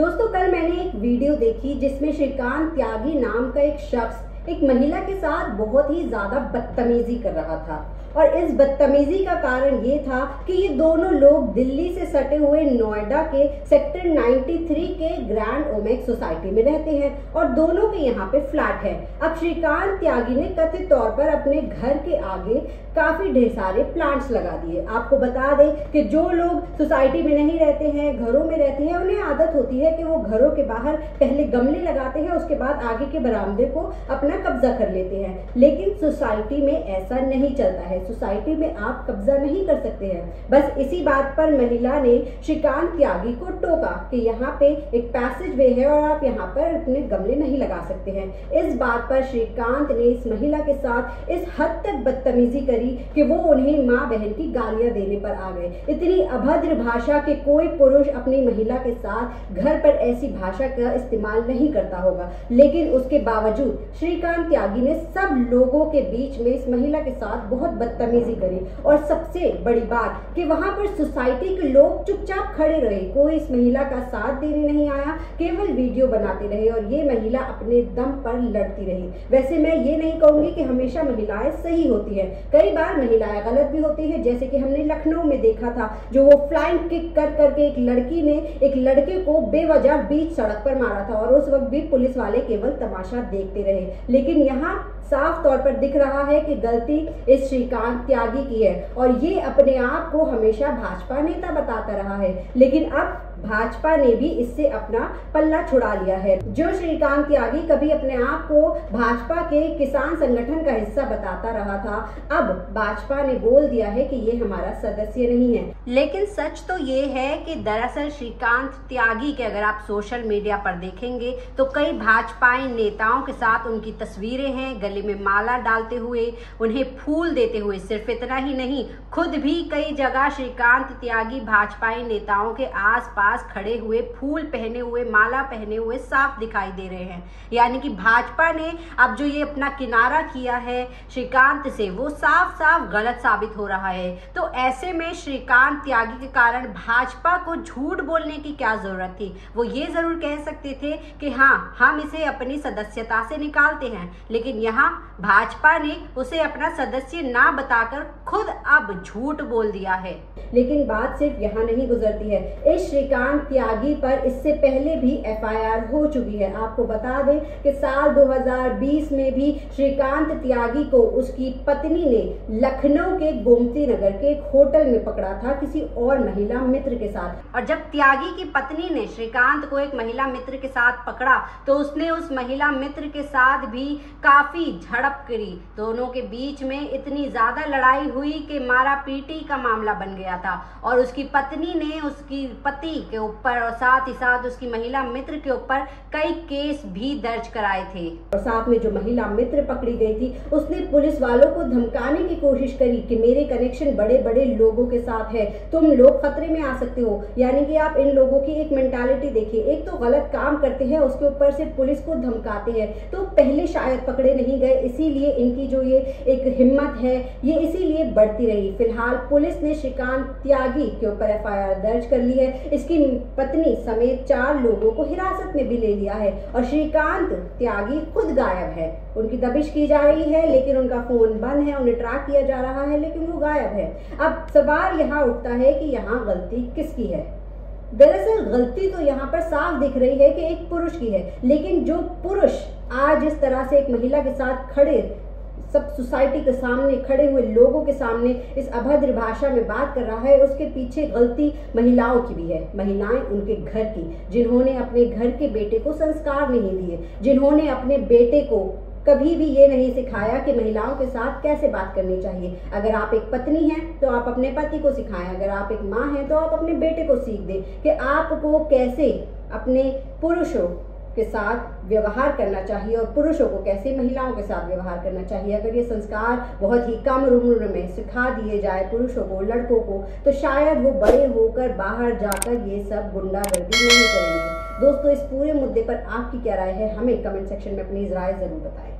दोस्तों, कल मैंने एक वीडियो देखी जिसमें श्रीकांत त्यागी नाम का एक शख्स एक महिला के साथ बहुत ही ज़्यादा बदतमीजी कर रहा था। और इस बदतमीजी का कारण ये था कि ये दोनों लोग दिल्ली से सटे हुए नोएडा के सेक्टर 93 के ग्रैंड ओमेक सोसाइटी में रहते हैं और दोनों के यहाँ पे फ्लैट है। अब श्रीकांत त्यागी ने कथित तौर पर अपने घर के आगे काफ़ी ढेर सारे प्लांट्स लगा दिए। आपको बता दें कि जो लोग सोसाइटी में नहीं रहते हैं, घरों में रहते हैं, उन्हें आदत होती है कि वो घरों के बाहर पहले गमले लगाते हैं, उसके बाद आगे के बरामदे को अपना कब्जा कर लेते हैं। लेकिन सोसाइटी में ऐसा नहीं चलता है। सोसाइटी में आप कब्जा नहीं कर सकते हैं। बस इसी बात पर महिला ने श्रीकांत त्यागी को टोका कि यहाँ पे एक पैसेज वे है और आप यहाँ पर अपने गमले नहीं लगा सकते हैं। इस बात पर श्रीकांत ने इस महिला के साथ इस हद तक बदतमीजी करी कि वो उन्हें माँ बहन की गालियाँ देने पर आ गए। इतनी अभद्र भाषा के कोई पुरुष अपनी महिला के साथ घर पर ऐसी भाषा का इस्तेमाल नहीं करता होगा। लेकिन उसके बावजूद श्रीकांत त्यागी ने सब लोगों के बीच में इस महिला के साथ बहुत बदतमीजी करी। और सबसे बड़ी बात कि वहाँ पर सोसाइटी के लोग चुपचाप खड़े रहे। कोई इस महिला का साथ देने नहीं आया, केवल वीडियो बनाते रहे और ये महिला अपने दम पर लड़ती रही। वैसे मैं ये नहीं कहूँगी कि हमेशा महिलाएँ सही होती है। कई बार महिलाएँ गलत भी होती है, जैसे कि हमने लखनऊ में देखा था, जो वो फ्लाइंग किक कर करके एक लड़की ने एक लड़के को बेवजह बीच सड़क पर मारा था और उस वक्त भी पुलिस वाले केवल तमाशा देखते रहे। लेकिन यहाँ साफ़ तौर पर दिख रहा है कि गलती इस श्रीकांत त्यागी की है। और ये अपने आप को हमेशा भाजपा नेता बताता रहा है। लेकिन अब भाजपा ने भी इससे अपना पल्ला छुड़ा लिया है। जो श्रीकांत त्यागी कभी अपने आप को भाजपा के किसान संगठन का हिस्सा बताता रहा था, अब भाजपा ने बोल दिया है कि ये हमारा सदस्य नहीं है। लेकिन सच तो ये है कि दरअसल श्रीकांत त्यागी के अगर आप सोशल मीडिया पर देखेंगे तो कई भाजपाई नेताओं के साथ उनकी तस्वीरें हैं, गले में माला डालते हुए, उन्हें फूल देते हुए सिर्फ़ इतना ही नहीं, खुद भी कई जगह श्रीकांत त्यागी भाजपाई नेताओं के आस पास खड़े हुए, फूल पहने हुए, माला पहने हुए साफ़ दिखाई दे रहे हैं। यानी कि भाजपा ने अब जो ये अपना किनारा किया है श्रीकांत से, वो साफ़ साफ़ गलत साबित हो रहा है। तो ऐसे में श्रीकांत त्यागी के कारण भाजपा को झूठ बोलने की क्या ज़रूरत थी? वो ये ज़रूर कह सकते थे कि हाँ हम इसे अपनी सदस्यता से निकालते हैं, लेकिन यहाँ भाजपा ने उसे अपना सदस्य ना बताकर खुद अब झूठ बोल दिया है। लेकिन बात सिर्फ़ यहाँ नहीं गुजरती है। इस श्रीकांत त्यागी पर इससे पहले भी एफआईआर हो चुकी है। आपको बता दें कि साल 2020 में भी श्रीकांत त्यागी को उसकी पत्नी ने लखनऊ के गोमती नगर के एक होटल में पकड़ा था किसी और महिला मित्र के साथ। और जब त्यागी की पत्नी ने श्रीकांत को एक महिला मित्र के साथ पकड़ा तो उसने उस महिला मित्र के साथ भी काफ़ी झड़प करी। दोनों के बीच में इतनी ज़्यादा लड़ाई हुई कि मारा पीटी का मामला बन गया था और उसकी पत्नी ने उसकी पति के ऊपर और साथ ही साथ उसकी महिला मित्र के ऊपर कई केस भी दर्ज कराए थे। और साथ में जो महिला मित्र पकड़ी गई थी, उसने पुलिस वालों को धमकाने की कोशिश करी कि मेरे कनेक्शन बड़े बड़े लोगों के साथ है। तुम लोग खतरे में आ सकते हो। यानी कि आप इन लोगों की एक मेंटालिटी देखिए। एक तो गलत काम करते हैं, उसके ऊपर से पुलिस को धमकाते हैं। तो पहले शायद पकड़े नहीं गए, इसीलिए इनकी जो ये एक हिम्मत है, ये इसीलिए बढ़ती रही। फ़िलहाल पुलिस ने श्रीकांत त्यागी के ऊपर एफ़ दर्ज कर ली है। इसकी पत्नी समेत चार लोगों को हिरासत में भी ले लिया है और श्रीकांत त्यागी खुद गायब है। उनकी दबिश की जा रही है, लेकिन उनका फ़ोन बंद है, उन्हें ट्रैक किया जा रहा है, लेकिन वो गायब है। अब सवाल यहाँ उठता है कि यहाँ गलती किसकी है? दरअसल गलती तो यहाँ पर साफ़ दिख रही है कि एक पुरुष की है, लेकिन जो पुरुष आज इस तरह से एक महिला के साथ खड़े सब सोसाइटी के सामने, खड़े हुए लोगों के सामने इस अभद्र भाषा में बात कर रहा है, उसके पीछे गलती महिलाओं की भी है। महिलाएँ उनके घर की, जिन्होंने अपने घर के बेटे को संस्कार नहीं दिए, जिन्होंने अपने बेटे को कभी भी ये नहीं सिखाया कि महिलाओं के साथ कैसे बात करनी चाहिए। अगर आप एक पत्नी हैं तो आप अपने पति को सिखाएँ। अगर आप एक माँ हैं तो आप अपने बेटे को सीख दें कि आपको कैसे अपने पुरुषों के साथ व्यवहार करना चाहिए और पुरुषों को कैसे महिलाओं के साथ व्यवहार करना चाहिए? अगर ये संस्कार बहुत ही कम उम्र में सिखा दिए जाए पुरुषों को, लड़कों को तो शायद वो बड़े होकर बाहर जाकर ये सब गुंडागर्दी नहीं करेंगे। दोस्तों, इस पूरे मुद्दे पर आपकी क्या राय है? हमें कमेंट सेक्शन में अपनी राय ज़रूर बताएँ।